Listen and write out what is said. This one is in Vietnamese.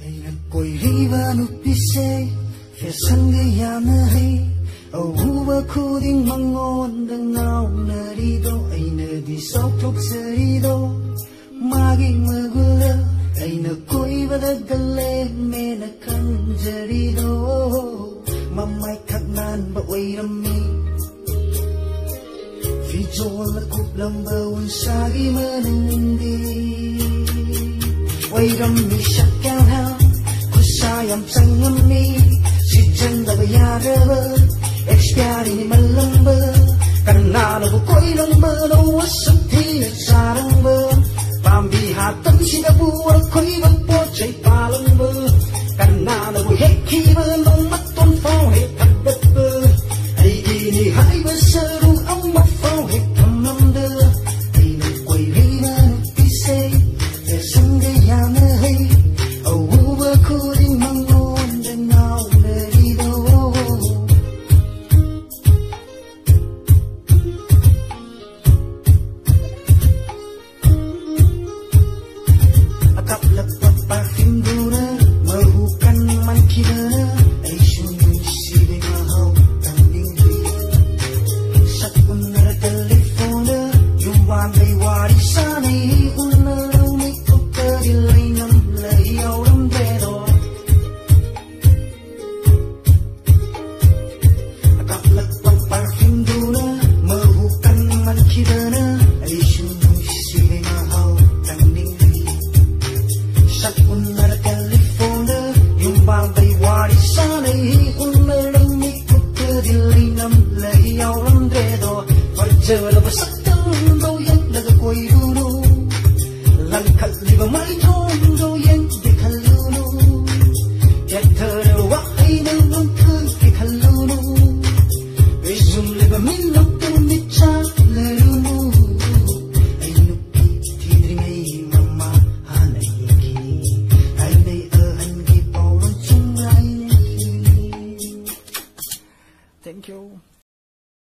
ꯑꯩꯅ ꯀꯣꯏꯔꯤꯕ ꯅꯨꯄꯤꯁꯦ ꯐꯦꯁꯟꯒ ꯌꯥꯝꯅ ꯍꯩ ꯑꯎꯕ ꯈꯨꯗꯤꯡ ꯃꯉꯣꯟꯗ ꯉꯥꯎꯅꯔꯤꯗꯣ ꯑꯩꯅꯗꯤ ꯆꯥꯎꯊꯣꯛꯆꯔꯤꯗꯣ ꯃꯥꯒꯤ ꯃꯒꯨꯜꯗ ꯑꯩꯅ ꯀꯣꯏꯕꯗꯒ ꯂꯦꯝꯃꯦꯅ ꯈꯟꯖꯔꯤꯗꯣ ꯃꯃꯥꯏ ꯈꯛ ꯅꯥꯟꯕ ꯑꯣꯏꯔꯝꯃꯤ ꯐꯤꯖꯣꯜꯅ ꯀꯨꯞꯂꯝꯕ ꯎꯟꯁꯥꯒꯤ ꯃꯅꯨꯡꯗꯤ ꯑꯣꯏꯔꯝꯃꯤ ꯁꯛꯌꯥꯝꯅ ಆಗವ ಎಚ್ ಪ್ಯಾರಿ ಮಲ್ಲಂಬ ಕಣ್ಣಾಲವು ಕೊಯ್ಲಂಬ ನೋವ ಸುದ್ದಿಯ ಸಾರಂಬ ಪಾಂಬಿ ಹಾತಂಸಿನವು ಕೊಯ್ವ ಪೋಚೈ ಪಾಲಂಬ ಕಣ್ಣಾಲವು ಹೆಕ್ಕಿವ ನಮ್ಮ ತೊಂಫೋ ಹೆಕ್ಕ Marinam le iawn dredo Fajjel basakal Ndau yang laga koiru